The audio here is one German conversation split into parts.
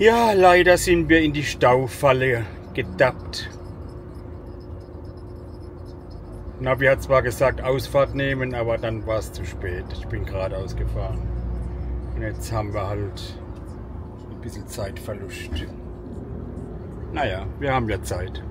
Ja, leider sind wir in die Staufalle gedappt. Navi hat zwar gesagt, Ausfahrt nehmen, aber dann war es zu spät. Ich bin geradeaus gefahren. Und jetzt haben wir halt ein bisschen Zeitverlust. Naja, wir haben ja Zeit.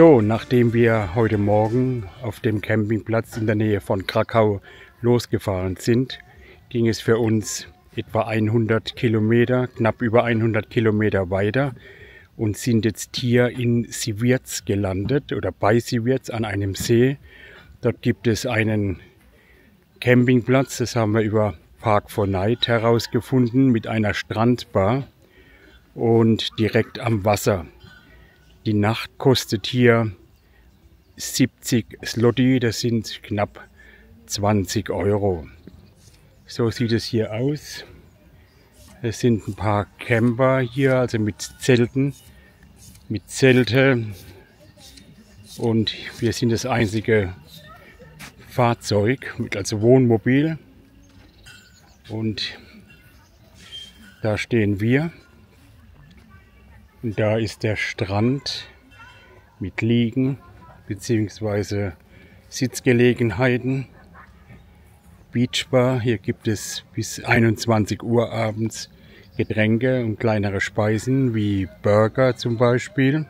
So, nachdem wir heute Morgen auf dem Campingplatz in der Nähe von Krakau losgefahren sind, ging es für uns etwa 100 Kilometer, knapp über 100 Kilometer weiter und sind jetzt hier in Siewierz gelandet oder bei Siewierz an einem See. Dort gibt es einen Campingplatz, das haben wir über Park for Night herausgefunden, mit einer Strandbar und direkt am Wasser. Die Nacht kostet hier 70 Slotty, das sind knapp 20 Euro. So sieht es hier aus. Es sind ein paar Camper hier, also mit Zelten, mit Zelte. Und wir sind das einzige Fahrzeug, also Wohnmobil. Und da stehen wir. Und da ist der Strand mit Liegen bzw. Sitzgelegenheiten. Beachbar. Hier gibt es bis 21 Uhr abends Getränke und kleinere Speisen wie Burger zum Beispiel.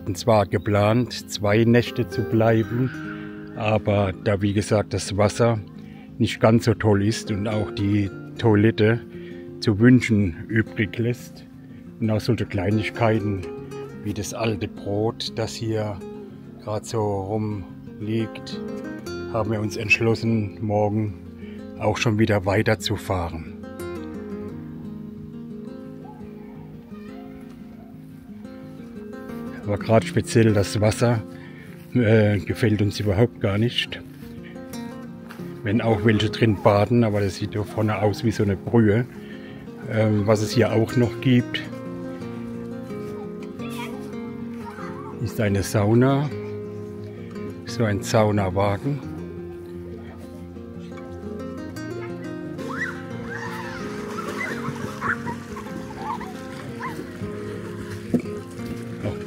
Hatten zwar geplant, zwei Nächte zu bleiben, aber da wie gesagt das Wasser nicht ganz so toll ist und auch die Toilette zu wünschen übrig lässt und auch solche Kleinigkeiten wie das alte Brot, das hier gerade so rumliegt, haben wir uns entschlossen, morgen auch schon wieder weiterzufahren. Aber gerade speziell das Wasser äh, gefällt uns überhaupt gar nicht. Wenn auch welche drin baden, aber das sieht ja vorne aus wie so eine Brühe. Ähm, was es hier auch noch gibt, ist eine Sauna. So ein Saunawagen.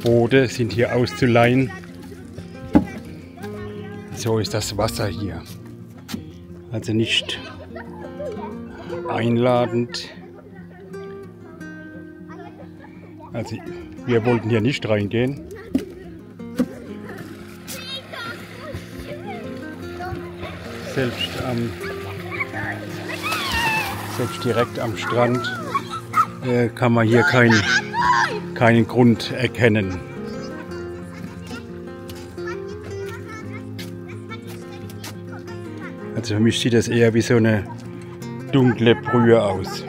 Boote sind hier auszuleihen. So ist das Wasser hier. Also nicht einladend. Also wir wollten hier nicht reingehen. Selbst, am, selbst direkt am Strand äh, kann man hier kein keinen Grund erkennen. Also für mich sieht das eher wie so eine dunkle Brühe aus.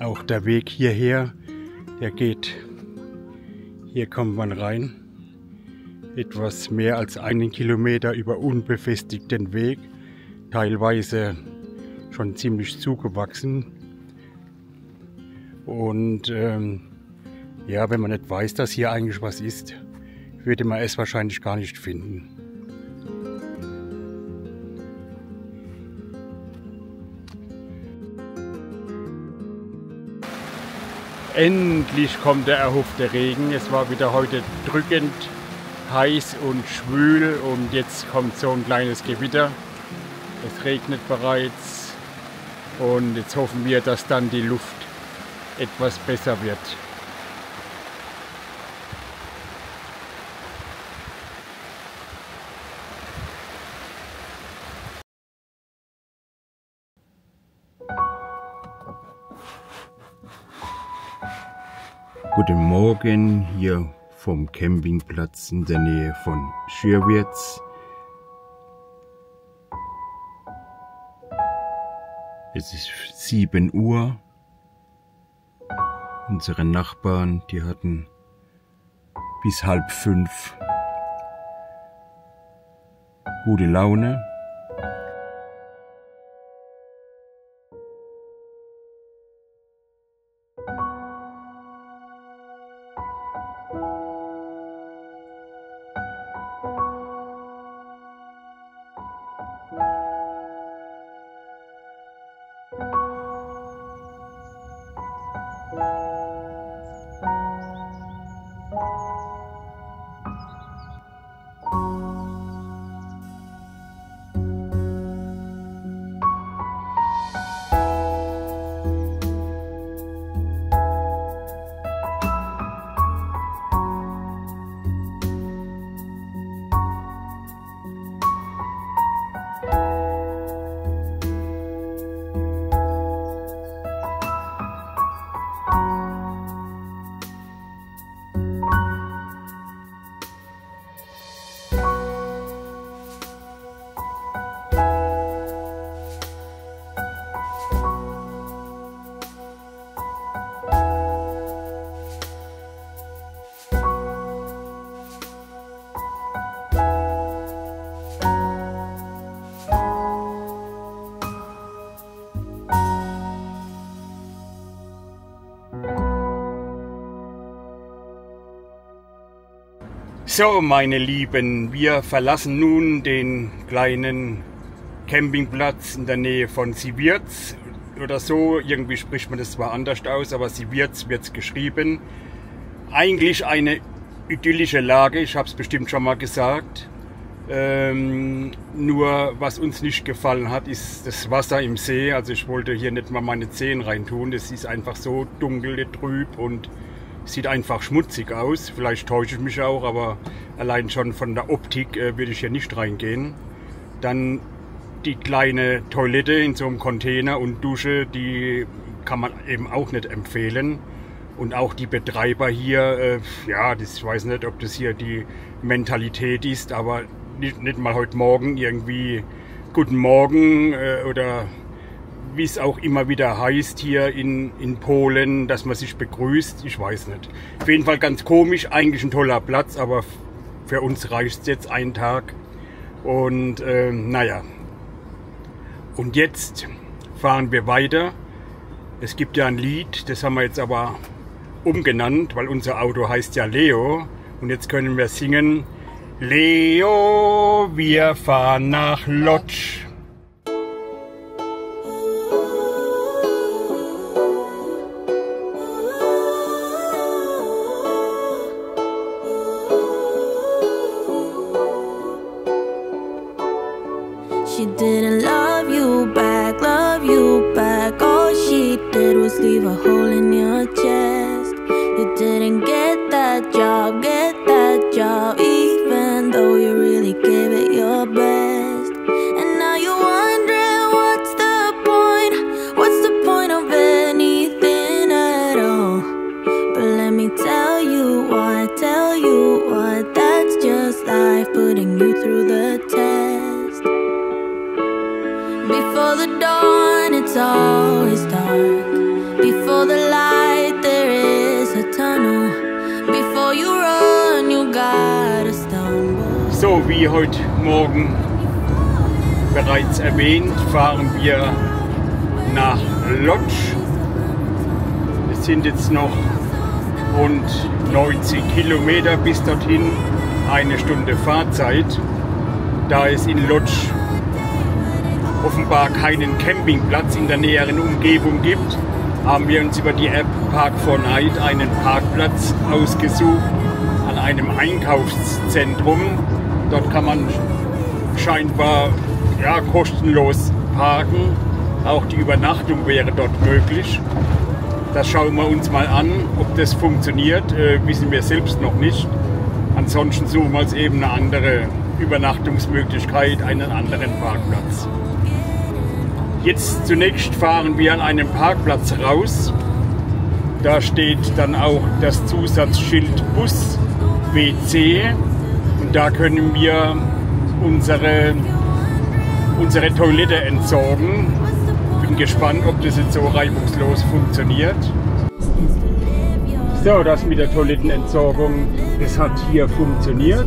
Auch der Weg hierher, der geht, hier kommt man rein etwas mehr als einen Kilometer über unbefestigten Weg, teilweise schon ziemlich zugewachsen. Und ähm, ja, wenn man nicht weiß, dass hier eigentlich was ist, würde man es wahrscheinlich gar nicht finden. Endlich kommt der erhoffte Regen. Es war wieder heute drückend heiß und schwül und jetzt kommt so ein kleines Gewitter. Es regnet bereits und jetzt hoffen wir, dass dann die Luft etwas besser wird. Guten Morgen hier vom Campingplatz in der Nähe von Schürwitz. Es ist 7 Uhr. Unsere Nachbarn, die hatten bis halb fünf gute Laune. So, meine Lieben, wir verlassen nun den kleinen Campingplatz in der Nähe von Sibirz oder so. Irgendwie spricht man das zwar anders aus, aber Sibirz wird es geschrieben. Eigentlich eine idyllische Lage, ich habe es bestimmt schon mal gesagt. Ähm, nur was uns nicht gefallen hat, ist das Wasser im See. Also ich wollte hier nicht mal meine Zehen reintun. Das ist einfach so dunkel, trüb und sieht einfach schmutzig aus. Vielleicht täusche ich mich auch, aber allein schon von der Optik äh, würde ich hier nicht reingehen. Dann die kleine Toilette in so einem Container und Dusche, die kann man eben auch nicht empfehlen. Und auch die Betreiber hier, äh, ja, das, ich weiß nicht, ob das hier die Mentalität ist, aber nicht, nicht mal heute Morgen irgendwie Guten Morgen äh, oder wie es auch immer wieder heißt hier in, in Polen, dass man sich begrüßt. Ich weiß nicht. Auf jeden Fall ganz komisch, eigentlich ein toller Platz, aber für uns reicht es jetzt einen Tag. Und äh, naja. Und jetzt fahren wir weiter. Es gibt ja ein Lied, das haben wir jetzt aber umgenannt, weil unser Auto heißt ja Leo. Und jetzt können wir singen, Leo, wir fahren nach Lodz. So, wie heute Morgen bereits erwähnt, fahren wir nach Lodz. Es sind jetzt noch rund 90 Kilometer bis dorthin, eine Stunde Fahrzeit. Da es in Lodz offenbar keinen Campingplatz in der näheren Umgebung gibt, haben wir uns über die App Park 4 Night einen Parkplatz ausgesucht an einem Einkaufszentrum. Dort kann man scheinbar ja, kostenlos parken. Auch die Übernachtung wäre dort möglich. Das schauen wir uns mal an. Ob das funktioniert, äh, wissen wir selbst noch nicht. Ansonsten suchen wir uns eben eine andere Übernachtungsmöglichkeit, einen anderen Parkplatz. Jetzt zunächst fahren wir an einem Parkplatz raus. Da steht dann auch das Zusatzschild Bus WC und da können wir unsere, unsere Toilette entsorgen. Bin gespannt, ob das jetzt so reibungslos funktioniert. So, das mit der Toilettenentsorgung, das hat hier funktioniert.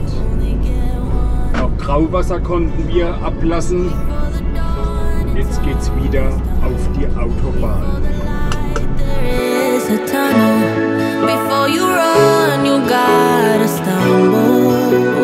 Auch Grauwasser konnten wir ablassen. Jetzt geht's wieder auf die Autobahn. Before you run, you gotta stumble.